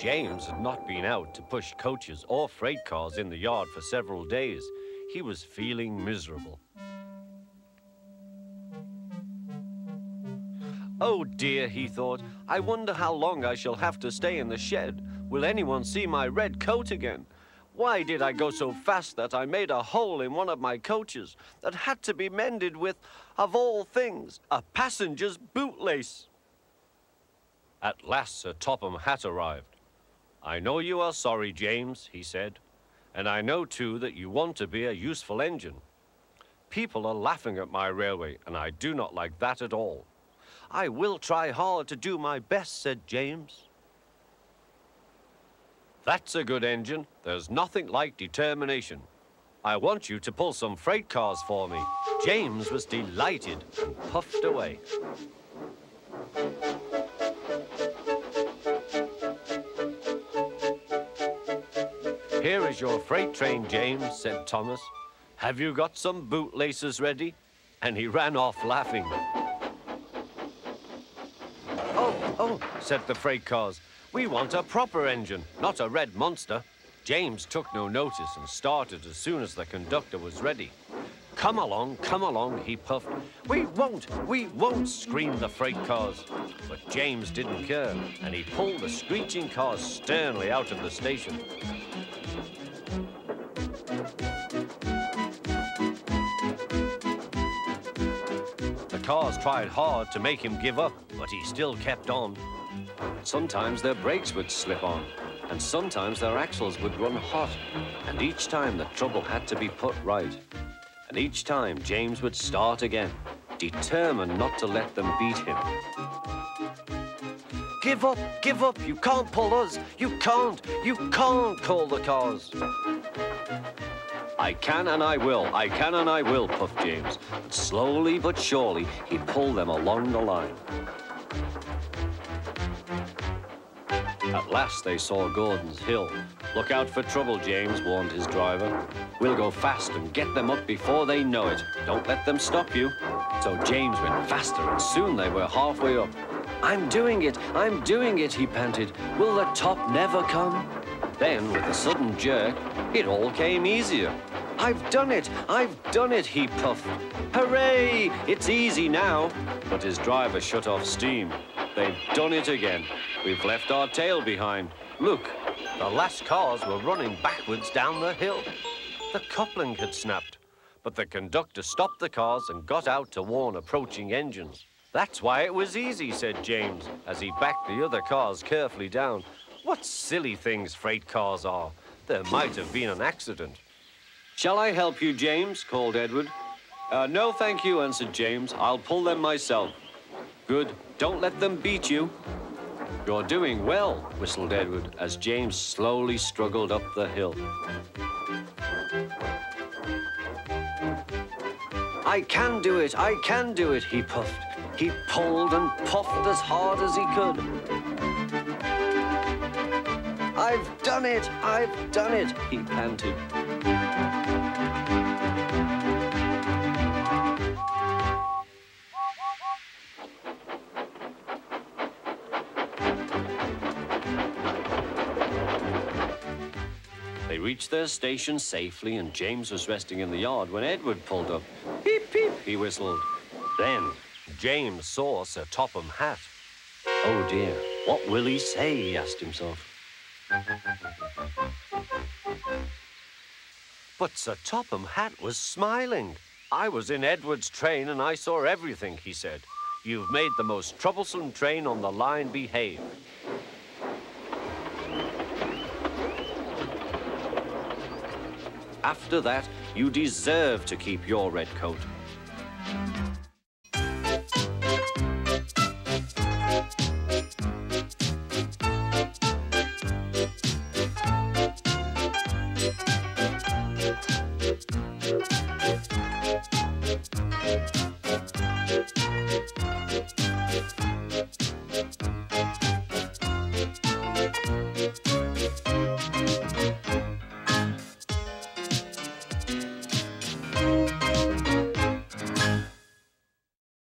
James had not been out to push coaches or freight cars in the yard for several days. He was feeling miserable. Oh dear, he thought, I wonder how long I shall have to stay in the shed. Will anyone see my red coat again? Why did I go so fast that I made a hole in one of my coaches that had to be mended with, of all things, a passenger's bootlace? At last Sir Topham Hatt arrived. I know you are sorry, James, he said, and I know too that you want to be a useful engine. People are laughing at my railway, and I do not like that at all. I will try hard to do my best, said James. That's a good engine. There's nothing like determination. I want you to pull some freight cars for me. James was delighted and puffed away. Here is your freight train, James, said Thomas. Have you got some bootlaces ready? And he ran off laughing. Oh, oh, said the freight cars. We want a proper engine, not a red monster. James took no notice and started as soon as the conductor was ready. Come along, come along, he puffed. We won't, we won't, screamed the freight cars. But James didn't care, and he pulled the screeching cars sternly out of the station. The cars tried hard to make him give up, but he still kept on. Sometimes their brakes would slip on, and sometimes their axles would run hot, and each time the trouble had to be put right. And each time James would start again, determined not to let them beat him. Give up, give up, you can't pull us, you can't, you can't, call the cars. I can and I will, I can and I will, puffed James. But slowly but surely, he pulled them along the line. At last they saw Gordon's Hill. Look out for trouble, James, warned his driver. We'll go fast and get them up before they know it. Don't let them stop you. So James went faster, and soon they were halfway up. I'm doing it, I'm doing it, he panted. Will the top never come? Then, with a sudden jerk, it all came easier. I've done it, I've done it, he puffed. Hooray, it's easy now. But his driver shut off steam. They've done it again. We've left our tail behind. Look, the last cars were running backwards down the hill. The coupling had snapped, but the conductor stopped the cars and got out to warn approaching engines. That's why it was easy, said James, as he backed the other cars carefully down. What silly things freight cars are. There might have been an accident. Shall I help you, James? called Edward. Uh, no, thank you, answered James. I'll pull them myself. Good. Don't let them beat you. You're doing well, whistled Edward as James slowly struggled up the hill. I can do it, I can do it, he puffed. He pulled and puffed as hard as he could. I've done it, I've done it, he panted. Reached their station safely, and James was resting in the yard when Edward pulled up. Peep, peep, he whistled. Then James saw Sir Topham Hatt. Oh dear, what will he say? he asked himself. But Sir Topham Hatt was smiling. I was in Edward's train and I saw everything, he said. You've made the most troublesome train on the line behave. After that, you deserve to keep your red coat.